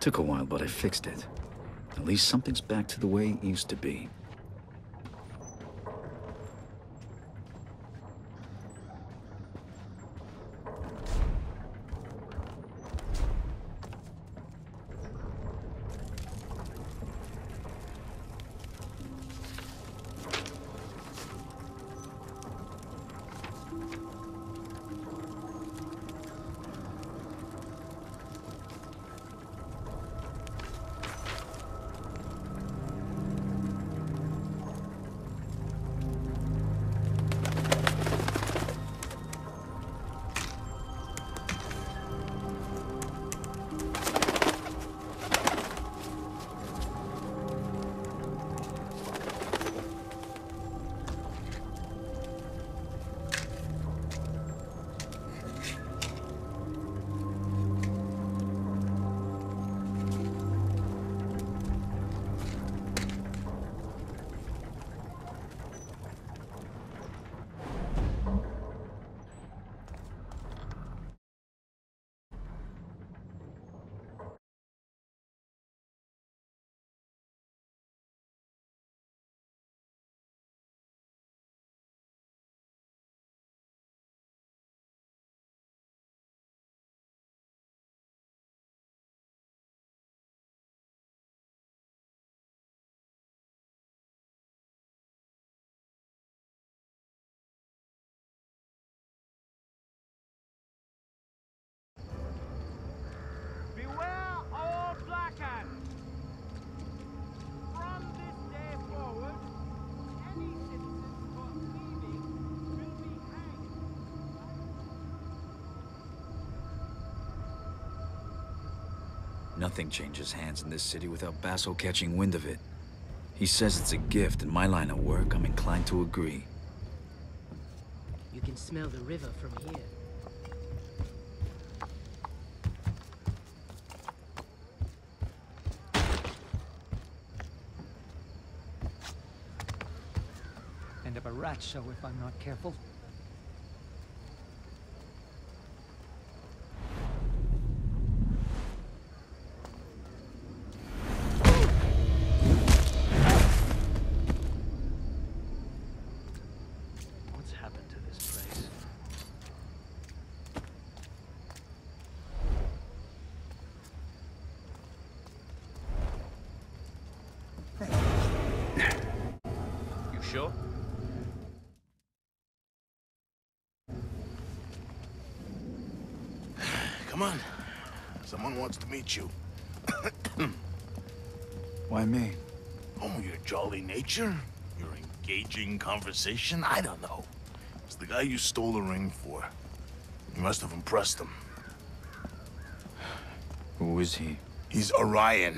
Took a while, but I fixed it. At least something's back to the way it used to be. Nothing changes hands in this city without Basso catching wind of it. He says it's a gift. In my line of work, I'm inclined to agree. You can smell the river from here. End up a rat show if I'm not careful. Wants to meet you. Why me? Oh, your jolly nature? Your engaging conversation? I don't know. It's the guy you stole the ring for. You must have impressed him. Who is he? He's Orion.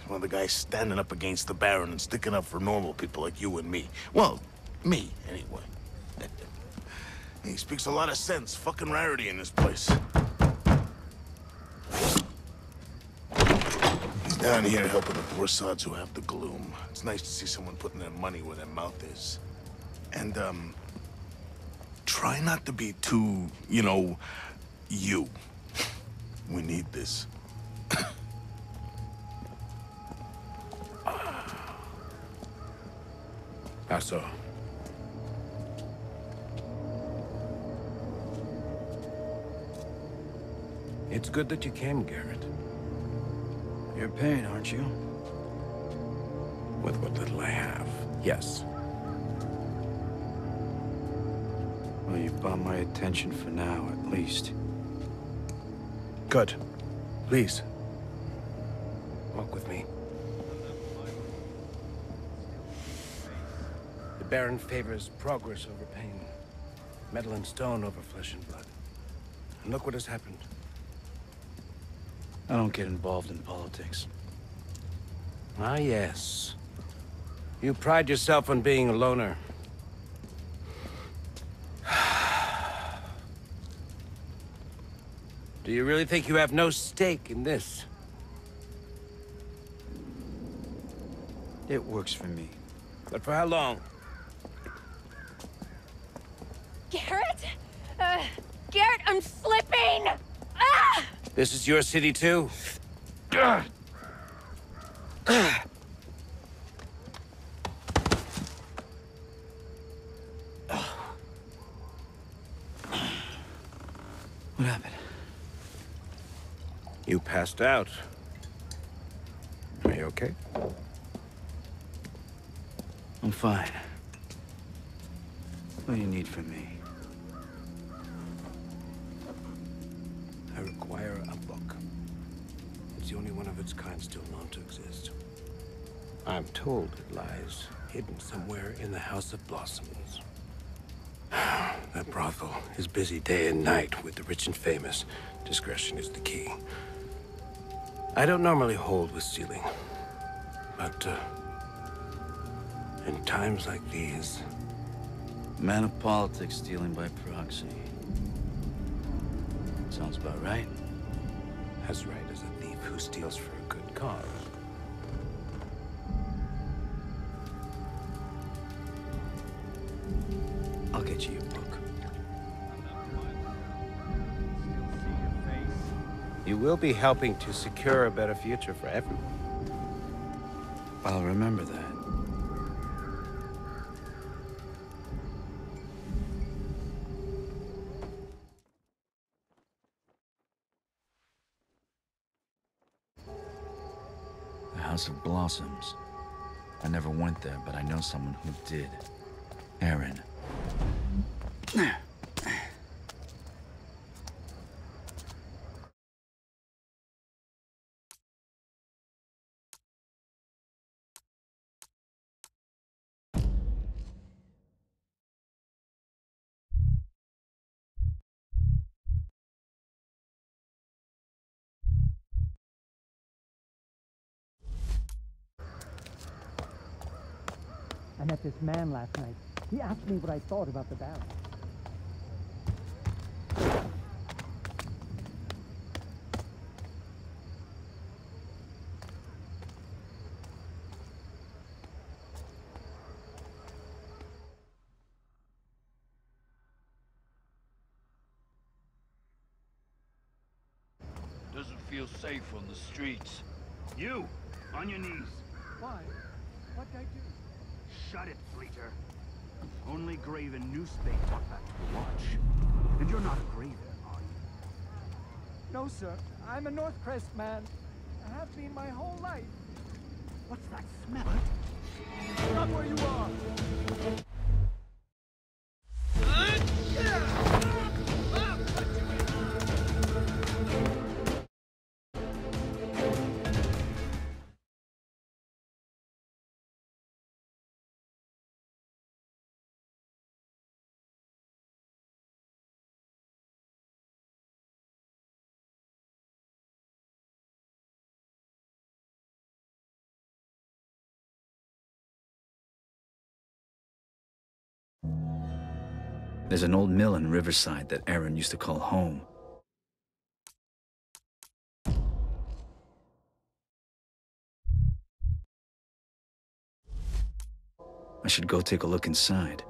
He's one of the guys standing up against the Baron and sticking up for normal people like you and me. Well, me, anyway. he speaks a lot of sense. Fucking rarity in this place. Down here helping the poor sods who have the gloom. It's nice to see someone putting their money where their mouth is. And, um... Try not to be too, you know, you. We need this. Basso. It's good that you came, Garrett. You're paying, aren't you? With what little I have, yes. Well, you've bought my attention for now, at least. Good. Please. Walk with me. The Baron favors progress over pain. Metal and stone over flesh and blood. And look what has happened. I don't get involved in politics. Ah, yes. You pride yourself on being a loner. Do you really think you have no stake in this? It works for me. But for how long? Garrett? Uh, Garrett, I'm slipping! This is your city too? What happened? You passed out. Are you okay? I'm fine. What do you need from me? To exist. I'm told it lies hidden somewhere in the House of Blossoms. that brothel is busy day and night with the rich and famous. Discretion is the key. I don't normally hold with stealing, but uh, in times like these, Man of politics stealing by proxy. Sounds about right. as right as a thief who steals for a good cause. Get you your book. You will be helping to secure a better future for everyone. I'll remember that. The House of Blossoms. I never went there, but I know someone who did. Erin. I met this man last night. He asked me what I thought about the Baron. Doesn't feel safe on the streets. You, on your knees. Why? What'd I do? Shut it, Fleeter. Only Grave Graven Newspate taught that to the Watch. And you're not a Graven, are you? No, sir. I'm a Northcrest man. I have been my whole life. What's that smell? Not where you are. There's an old mill in Riverside that Erin used to call home. I should go take a look inside.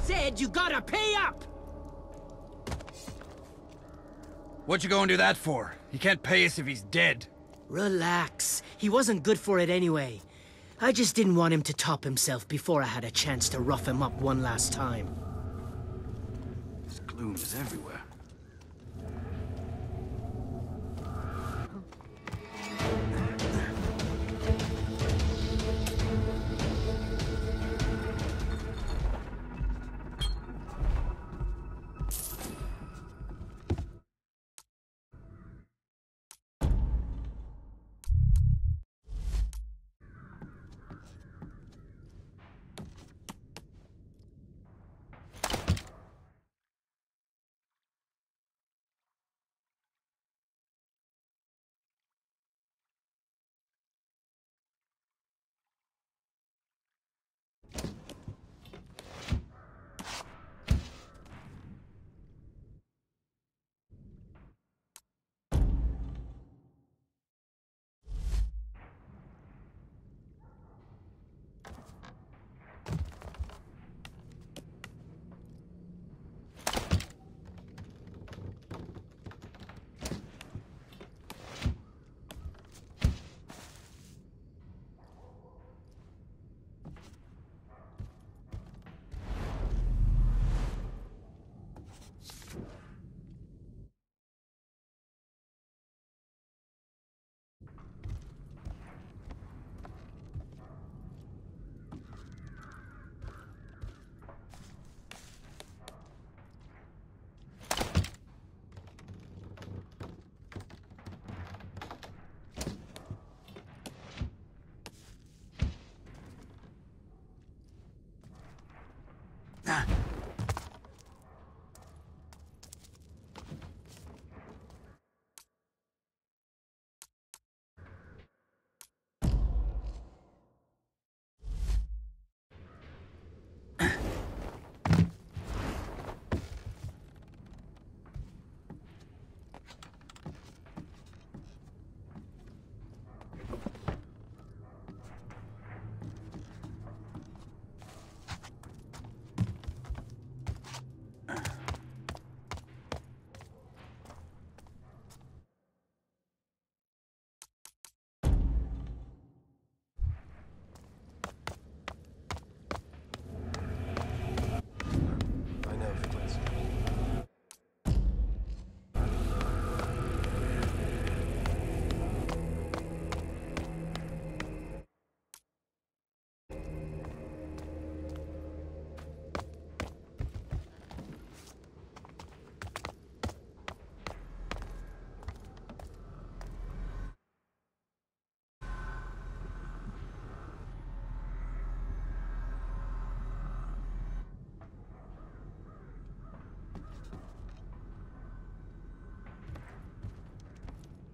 Said you gotta pay up! What you going to do that for? He can't pay us if he's dead. Relax. He wasn't good for it anyway. I just didn't want him to top himself before I had a chance to rough him up one last time. This gloom is everywhere.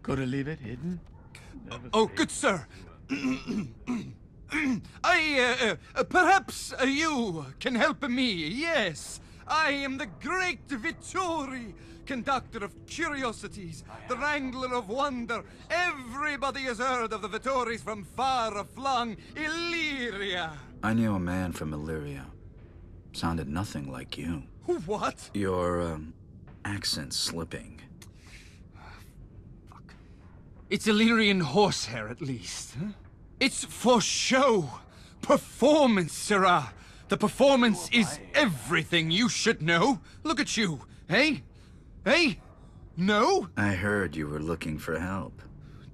Gotta leave it hidden? Oh, good sir. I, uh, uh, perhaps uh, you can help me. Yes, I am the great Vittori, conductor of curiosities, the wrangler of wonder. Everybody has heard of the Vittoris from far-flung Illyria. I knew a man from Illyria. Sounded nothing like you. What? Your, um, accent slipping. It's Illyrian horsehair, at least. Huh? It's for show. Performance, Sirrah. The performance oh, is everything you should know. Look at you. Hey? Hey? No? I heard you were looking for help.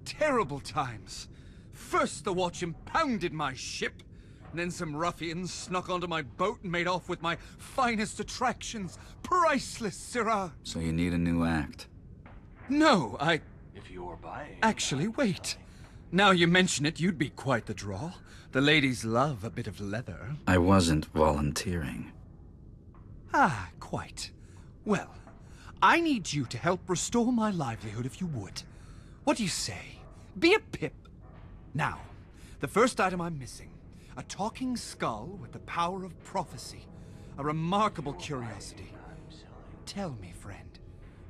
Terrible times. First, the watch impounded my ship. Then some ruffians snuck onto my boat and made off with my finest attractions. Priceless, Sirrah. So you need a new act. No, I... If you're buying. Actually, wait. Now you mention it, you'd be quite the draw. The ladies love a bit of leather. I wasn't volunteering. Ah, quite. Well, I need you to help restore my livelihood if you would. What do you say? Be a pip. Now, the first item I'm missing. A talking skull with the power of prophecy. A remarkable curiosity. Tell me, friend,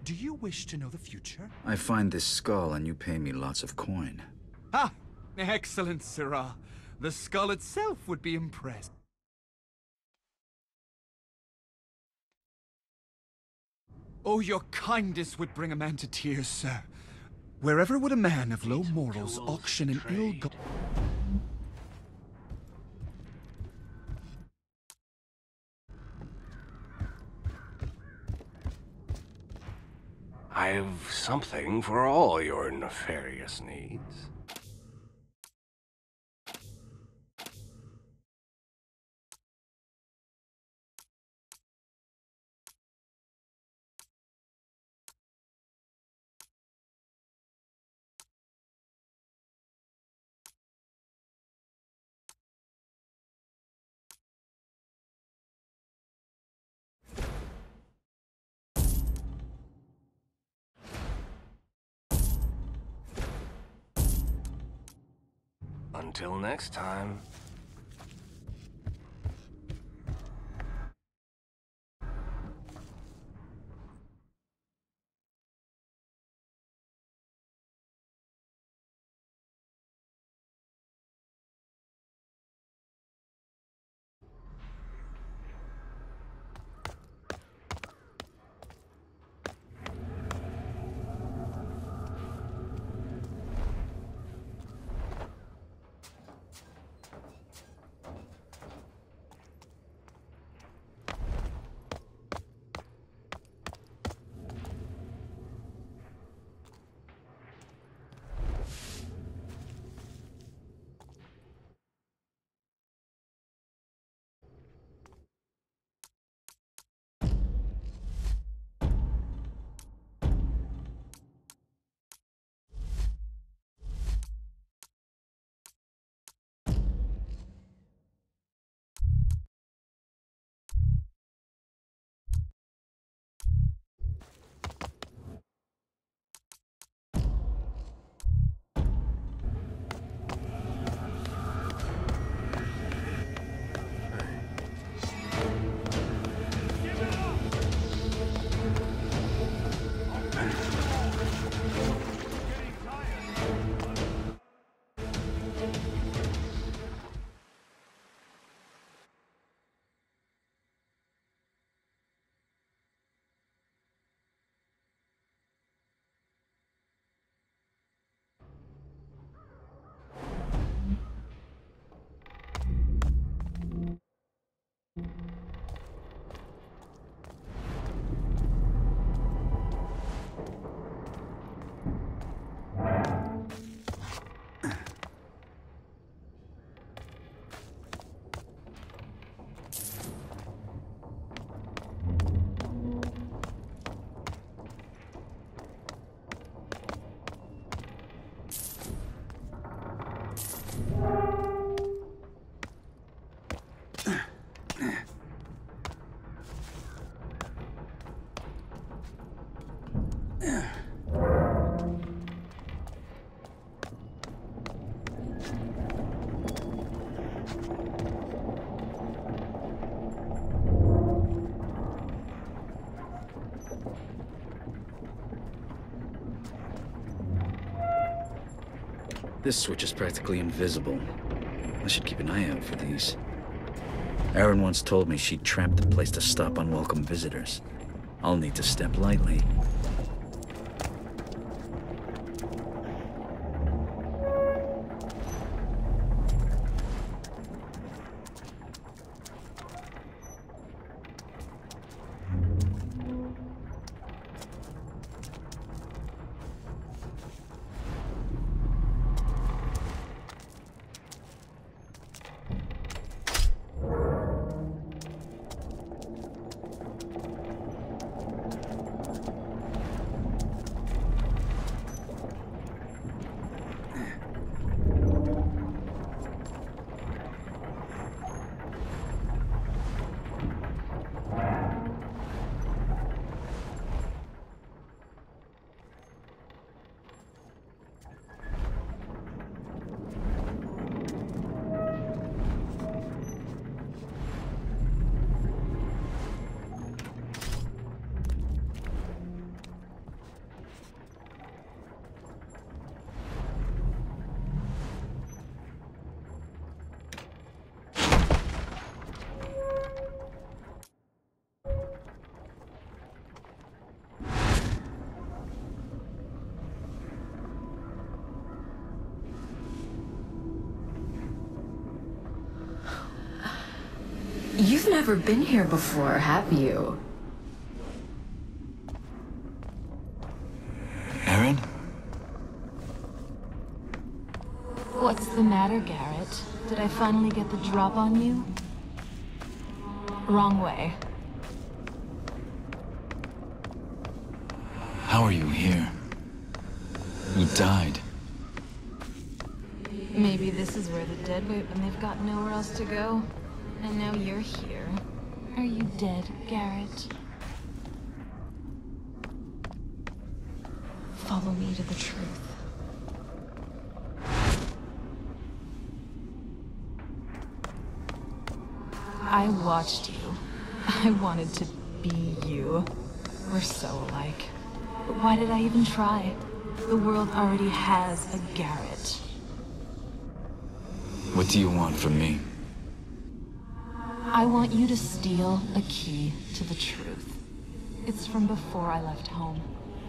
do you wish to know the future? I find this skull and you pay me lots of coin. Ah! Excellent, Sirrah. The skull itself would be impressed. Oh, your kindness would bring a man to tears, sir. Wherever would a man of low morals auction an ill-gotten? I've something for all your nefarious needs. Until next time. This switch is practically invisible. I should keep an eye out for these. Erin once told me she'd trapped the place to stop unwelcome visitors. I'll need to step lightly. You've never been here before, have you? Erin? What's the matter, Garrett? Did I finally get the drop on you? Wrong way. How are you here? You died. Maybe this is where the dead wait when they've got nowhere else to go. And now you're here. Are you dead, Garrett? Follow me to the truth. I watched you. I wanted to be you. We're so alike. But why did I even try? The world already has a Garrett. What do you want from me? I want you to steal a key to the truth. It's from before I left home,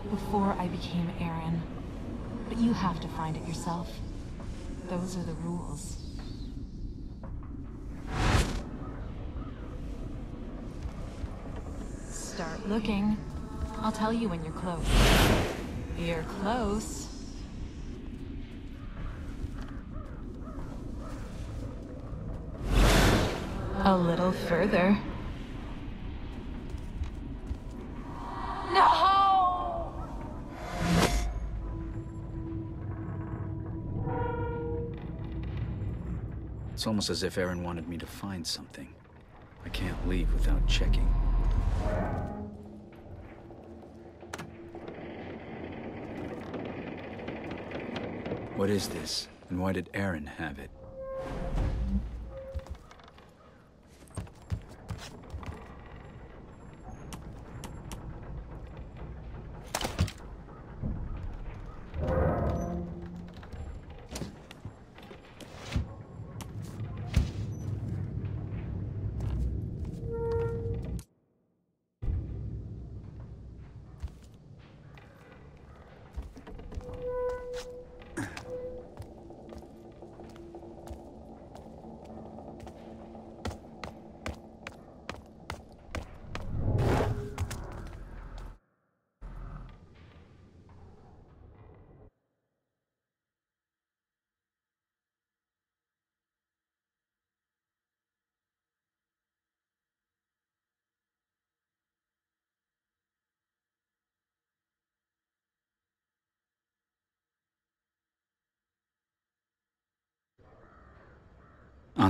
before I became Erin. But you have to find it yourself. Those are the rules. Start looking. I'll tell you when you're close. You're close. A little further. No! It's almost as if Erin wanted me to find something. I can't leave without checking. What is this? And why did Erin have it?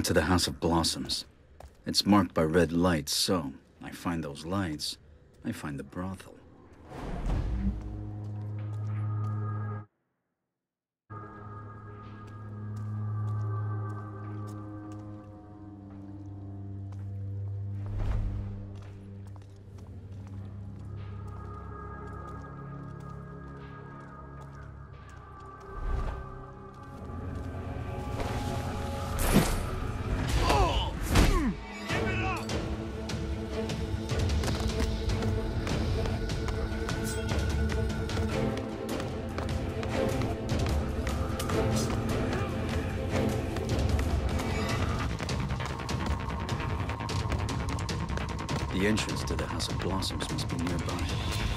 Onto the House of Blossoms. It's marked by red lights, so I find those lights, I find the brothel. The entrance to the House of Blossoms must be nearby.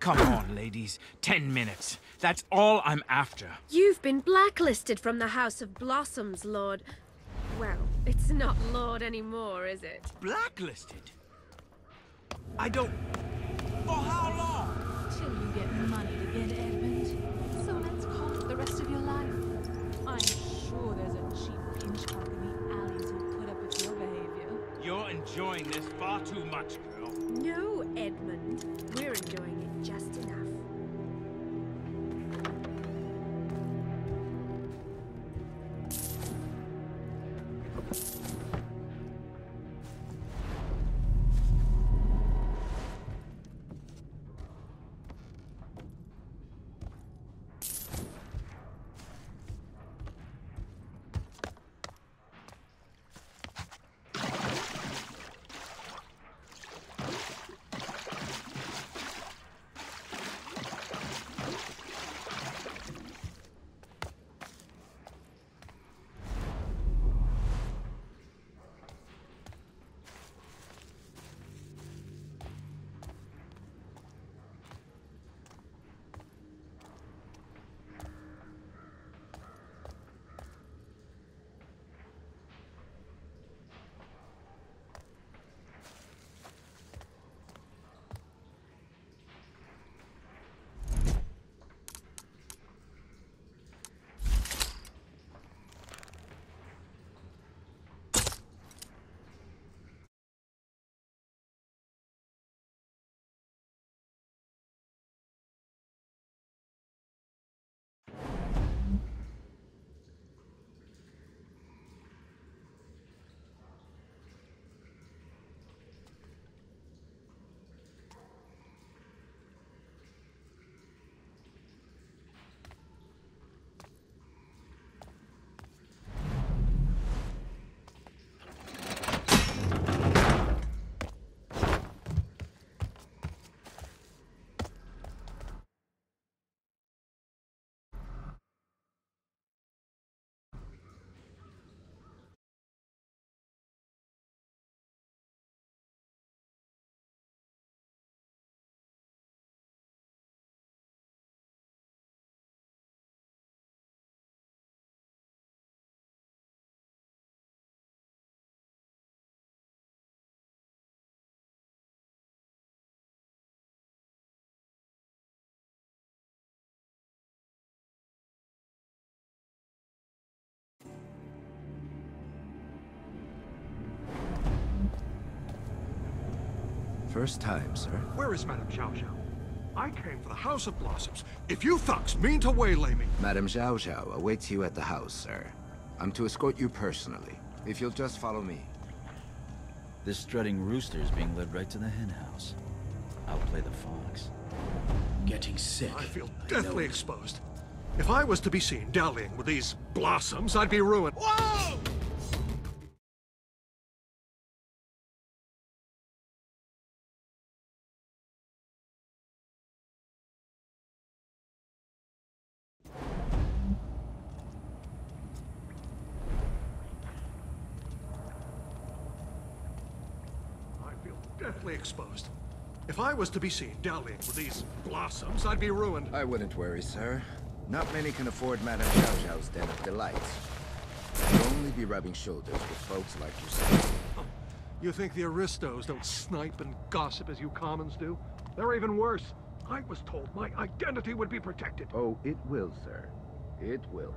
Come on, ladies. Ten minutes. That's all I'm after. You've been blacklisted from the House of Blossoms, Lord. Well, it's not Lord anymore, is it? Blacklisted? I don't... For how long? Till you get money again, Edmund. So let's call it the rest of your life. I'm sure there's a cheap pinch clock in the alleys who'll put up with your behavior. You're enjoying this far too much, girl. No, Edmund. We're enjoying it just enough. First time, sir. Where is Madame Xiao-Xiao? I came for the House of Blossoms. If you thugs mean to waylay me... Madame Xiao-Xiao awaits you at the house, sir. I'm to escort you personally, if you'll just follow me. This strutting rooster is being led right to the hen house. I'll play the fox. Getting sick. I feel deathly exposed. If I was to be seen dallying with these blossoms, I'd be ruined. Whoa! Was to be seen dallying with these blossoms, I'd be ruined. I wouldn't worry, sir. Not many can afford Madame Xiao-Xiao's Den of Delights. You'll only be rubbing shoulders with folks like yourself. You think the aristos don't snipe and gossip as you commons do? They're even worse. I was told my identity would be protected. Oh, it will, sir. It will.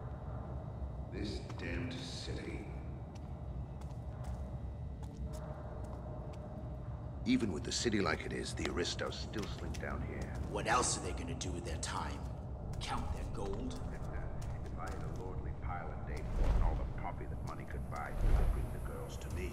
This damned city. Even with the city like it is, the aristos still slink down here. What else are they gonna do with their time? Count their gold? If uh, I had a lordly pile of Dayport and all the poppy that money could buy, I'd bring the girls to me.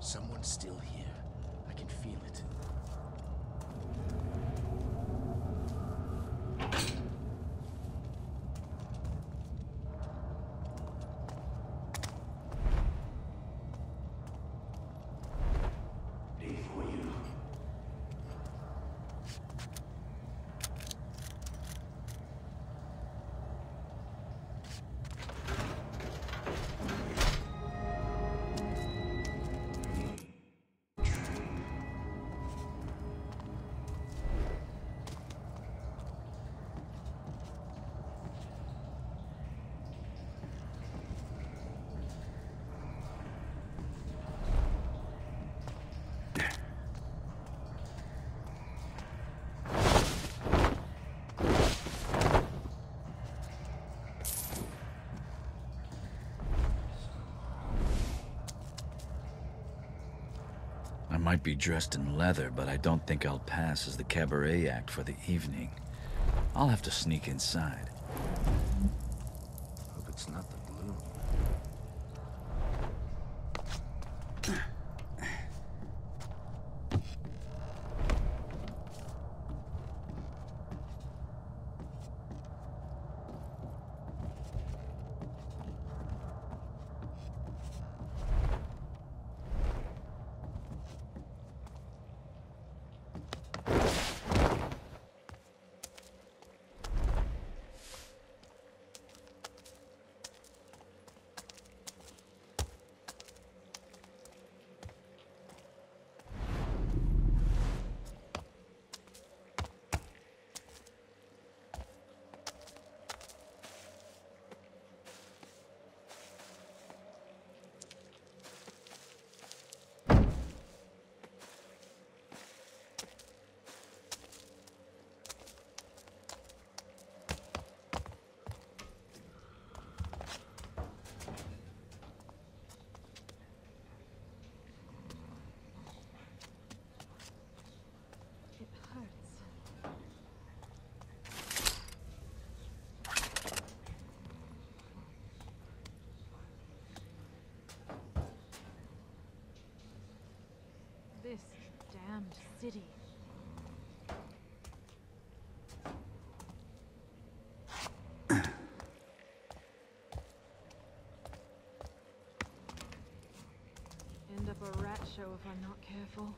Someone's still here. I can feel it. Might be dressed in leather, but I don't think I'll pass as the cabaret act for the evening. I'll have to sneak inside. Hope it's not the glue. It hurts. This damned city. End up a rat show if I'm not careful.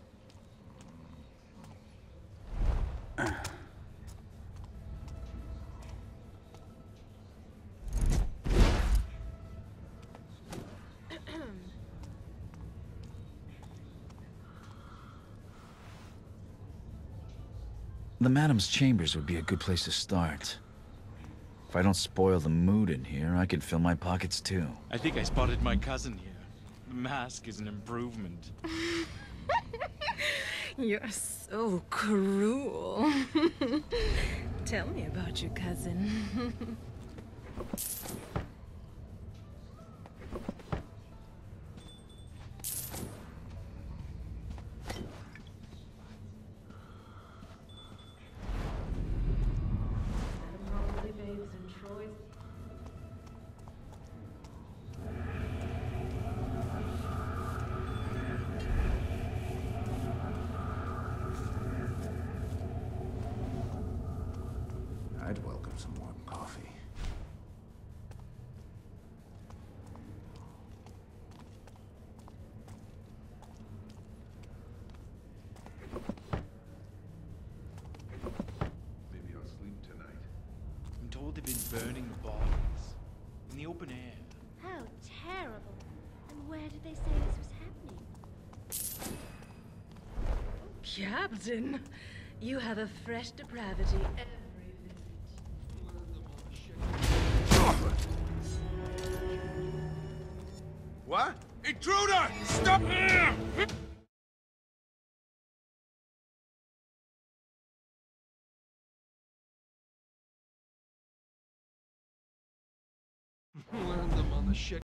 The Madam's chambers would be a good place to start. If I don't spoil the mood in here, I could fill my pockets too. I think I spotted my cousin here. The mask is an improvement. You're so cruel. Tell me about your cousin. I'm they've been burning the bodies. In the open air. How terrible. And where did they say this was happening? Captain, you have a fresh depravity uh, shit